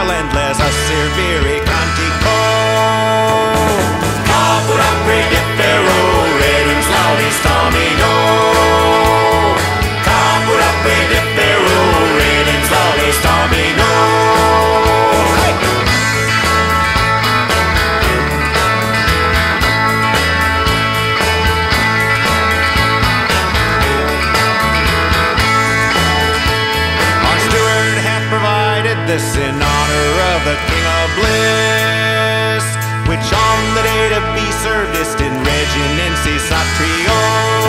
a gay garland, les this in honor of the King of Bliss, which on the day to be served is in reginensi atrio.